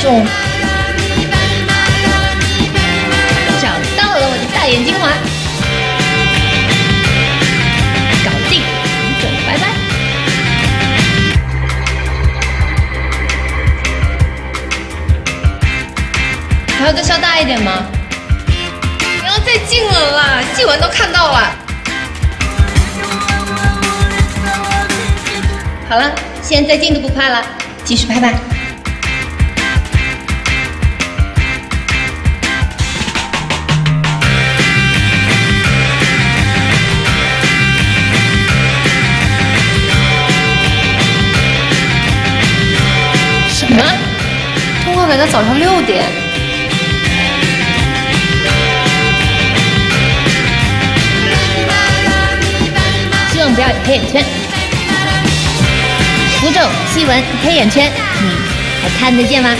重。找到了我的大眼睛环，搞定，黄总拜拜。还要再烧大一点吗？不要再近了啦，细纹都看到了。好了，现在近都不怕了，继续拍吧。通话改到早上六点？希望不要有黑眼圈。浮肿、细纹、黑眼圈，你还看得见吗？